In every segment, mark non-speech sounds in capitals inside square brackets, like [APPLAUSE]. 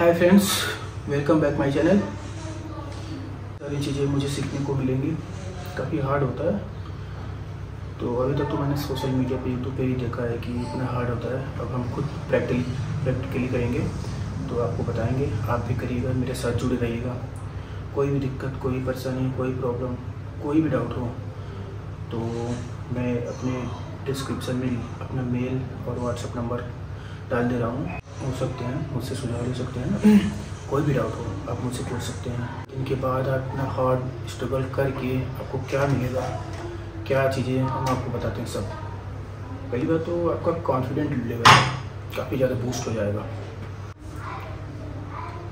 Hi friends welcome back my channel सारी चीज़ें मुझे सीखने को मिलेंगी। काफ़ी हार्ड होता है। तो अभी तक तो मैंने सोशल मीडिया पे यूट्यूब पे ही देखा है कि इतना हार्ड होता है। अब हम खुद प्रैक्टिकली प्रैक्टिकली करेंगे। तो आपको बताएँगे। आप भी करिएगा, मेरे साथ जुड़े रहिएगा। कोई भी दिक्कत, कोई परेशानी, कोई प्रॉब्लम कोई भी डाउट हो तो मैं अपने डिस्क्रिप्शन में अपना मेल और व्हाट्सअप नंबर डाल दे रहा हूँ। हो सकते हैं, मुझसे सुझाव ले सकते हैं। कोई भी डाउट हो, आप मुझसे पूछ सकते हैं। इनके बाद आप इतना हार्ड स्ट्रगल करके आपको क्या मिलेगा, क्या चीज़ें हम आपको बताते हैं सब। पहली बात तो आपका कॉन्फिडेंट लेवल काफ़ी ज़्यादा बूस्ट हो जाएगा।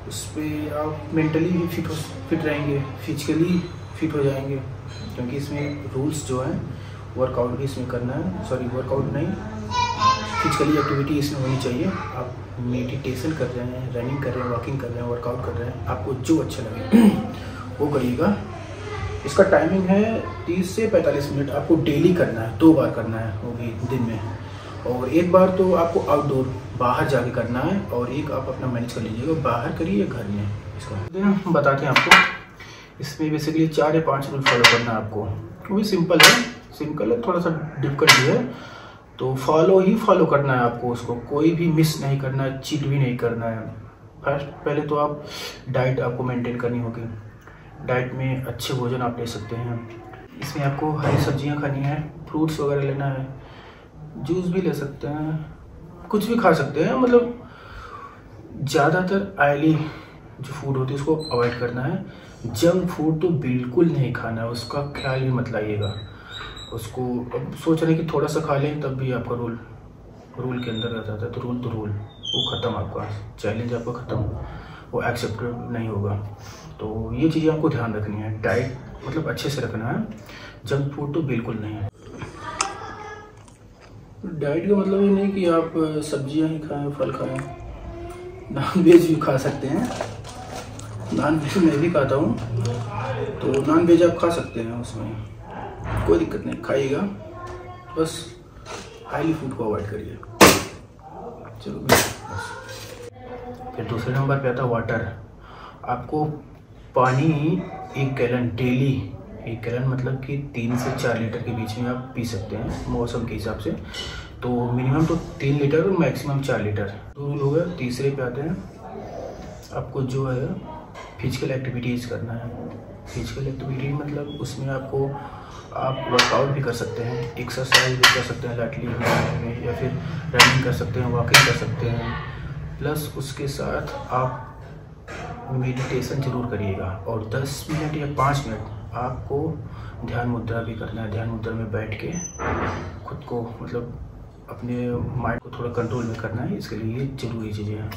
उस पर आप मेंटली भी फिट हो फिट रहेंगे फिजिकली फिट हो जाएँगे। क्योंकि इसमें रूल्स जो हैं वर्कआउट भी इसमें करना है। सॉरी वर्कआउट नहीं फिजिकली एक्टिविटी इसमें होनी चाहिए। आप मेडिटेशन कर रहे हैं रनिंग कर रहे हैं वॉकिंग कर रहे हैं वर्कआउट कर रहे हैं, आपको जो अच्छा लगे, [CLEARS THROAT] वो करिएगा। इसका टाइमिंग है 30 से 45 मिनट। आपको डेली करना है, दो बार करना है, वो भी दिन में। और एक बार तो आपको आउटडोर बाहर जाके करना है और एक आप अपना मैनेज कर लीजिएगा। बाहर करिए, घर में। इसका दिन बताते हैं आपको, इसमें बेसिकली चार या पाँच रूल फॉलो करना है आपको। वो भी सिंपल है। सिंपल है, थोड़ा सा डिफ़िकल्ट है। तो फॉलो ही फॉलो करना है आपको उसको। कोई भी मिस नहीं करना है चीट भी नहीं करना है। फ़र्स्ट पहले तो आप डाइट आपको मेंटेन करनी होगी। डाइट में अच्छे भोजन आप ले सकते हैं। इसमें आपको हरी सब्ज़ियाँ खानी है फ्रूट्स वगैरह लेना है। जूस भी ले सकते हैं। कुछ भी खा सकते हैं मतलब ज़्यादातर आयली जो फ़ूड होती है, उसको अवॉइड करना है। जंक फ़ूड तो बिल्कुल नहीं खाना है, उसका ख्याल भी मत लाइएगा। उसको अब सोच रहे कि थोड़ा सा खा लें, तब भी आपका रूल रूल के अंदर रह जाता है। तो रूल तो रूल वो ख़त्म आपका। चैलेंज आपका ख़त्म। वो एक्सेप्ट नहीं होगा। तो ये चीज़ें आपको ध्यान रखनी है। डाइट मतलब अच्छे से रखना है। जंक फ़ूड तो बिल्कुल नहीं है। डाइट का मतलब ये नहीं कि आप सब्ज़ियाँ ही खाएँ, फल खाएँ। नॉन वेज भी खा सकते हैं। नॉन वेज मैं भी खाता हूँ। तो नॉन वेज आप खा सकते हैं उसमें। कोई दिक्कत नहीं, खाइएगा। बस हाईली फ़ूड को अवॉइड करिए। चलो बस फिर दूसरे नंबर पे आता है वाटर आपको पानी एक गैलन डेली एक गैलन मतलब कि तीन से चार लीटर के बीच में आप पी सकते हैं, मौसम के हिसाब से। तो मिनिमम तो तीन लीटर और मैक्सिमम चार लीटर तो हो तीसरे पे आते हैं। आपको जो है फ़िज़िकल एक्टिविटीज़ करना है। फ़िज़िकल एक्टिविटी मतलब उसमें आपको, आप वर्कआउट भी कर सकते हैं एक्सरसाइज भी कर सकते हैं लाइटली में, या फिर रनिंग कर सकते हैं वॉकिंग कर सकते हैं। प्लस उसके साथ आप मेडिटेशन ज़रूर करिएगा और 10 मिनट या 5 मिनट आपको ध्यान मुद्रा भी करना है। ध्यान मुद्रा में बैठ के खुद को मतलब अपने माइंड को थोड़ा कंट्रोल में करना है, इसके लिए ज़रूरी चीज़ें हैं।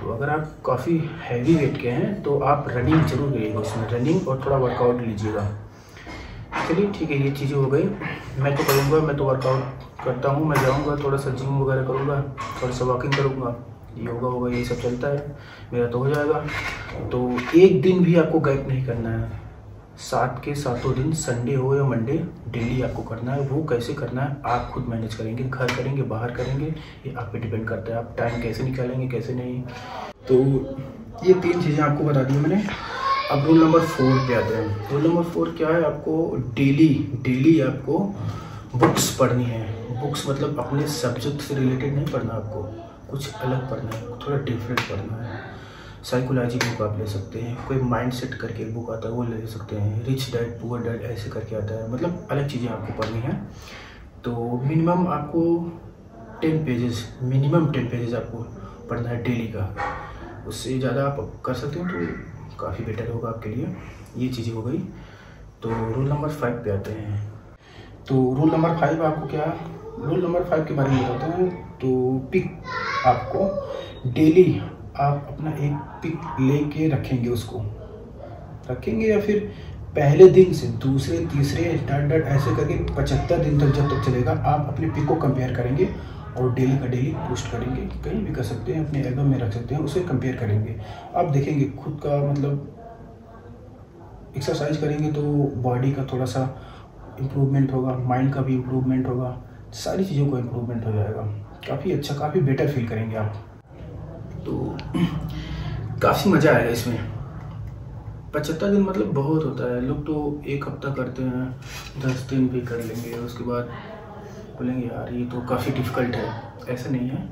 तो अगर आप काफ़ी हैवी वेट के हैं तो आप रनिंग ज़रूर करिएगा उसमें। रनिंग और थोड़ा वर्कआउट लीजिएगा। चलिए, ठीक है, ये चीज़ें हो गई। मैं तो करूँगा, मैं तो वर्कआउट करता हूँ, मैं जाऊँगा, थोड़ा सा जिम वगैरह करूँगा, थोड़ा सा वॉकिंग करूँगा। योगा वोगा, ये सब चलता है, मेरा तो हो जाएगा। तो एक दिन भी आपको गैप नहीं करना है। सात के सातों दिन संडे हो या मंडे डेली आपको करना है। वो कैसे करना है, आप खुद मैनेज करेंगे, घर करेंगे, बाहर करेंगे, ये आप पे डिपेंड करता है। आप टाइम कैसे निकालेंगे, कैसे नहीं? तो ये तीन चीज़ें आपको बता दी मैंने। अब रूल नंबर फोर पे आते हैं। रूल नंबर फोर क्या है? आपको डेली डेली आपको बुक्स पढ़नी है। बुक्स मतलब अपने सब्जेक्ट से रिलेटेड नहीं पढ़ना आपको। कुछ अलग पढ़ना है, थोड़ा डिफरेंट पढ़ना है। साइकोलॉजी बुक आप ले सकते हैं, कोई माइंड सेट करके बुक आता है, वो ले सकते हैं। रिच डैड पुअर डैड ऐसे करके आता है। मतलब अलग चीज़ें आपको पढ़नी है। तो मिनिमम आपको ten pages minimum ten pages आपको पढ़ना है डेली का। उससे ज़्यादा आप कर सकते हो तो काफ़ी बेटर होगा आपके लिए। ये चीज़ें हो गई। तो रूल नंबर फाइव पे आते हैं। तो रूल नंबर फाइव आपको क्या रूल नंबर फाइव के बारे में बताते हैं। तो पिक आपको डेली आप अपना एक पिक लेके रखेंगे उसको। रखेंगे या फिर पहले दिन से दूसरे, तीसरे डट डट ऐसे करके पचहत्तर दिन तक जब तक चलेगा, आप अपने पिक को कंपेयर करेंगे और डेली का डेली पोस्ट करेंगे कहीं भी कर सकते हैं, अपने एल्बम में रख सकते हैं, उसे कंपेयर करेंगे। आप देखेंगे खुद का मतलब एक्सरसाइज करेंगे तो बॉडी का थोड़ा सा इम्प्रूवमेंट होगा माइंड का भी इम्प्रूवमेंट होगा, सारी चीज़ों का इम्प्रूवमेंट हो जाएगा। काफ़ी अच्छा काफ़ी बेटर फील करेंगे आप। [CLEARS THROAT] काफ़ी मज़ा आएगा इसमें। पचहत्तर दिन मतलब बहुत होता है। लोग तो एक हफ़्ता करते हैं, दस दिन भी कर लेंगे, उसके बाद बोलेंगे, यार, ये तो काफ़ी डिफ़िकल्ट है। ऐसा नहीं है।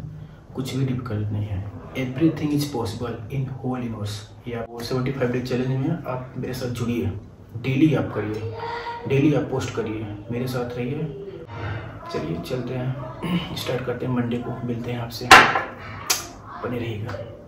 कुछ भी डिफ़िकल्ट नहीं है। Everything is possible in whole universe या वो सेवेंटी फाइव डेज़ चैलेंज में आप मेरे साथ जुड़िए। डेली आप करिए। डेली आप पोस्ट करिए। मेरे साथ रहिए। चलिए, चलते हैं। [CLEARS THROAT] स्टार्ट करते हैं मंडे को। मिलते हैं आपसे। बने रहिएगा।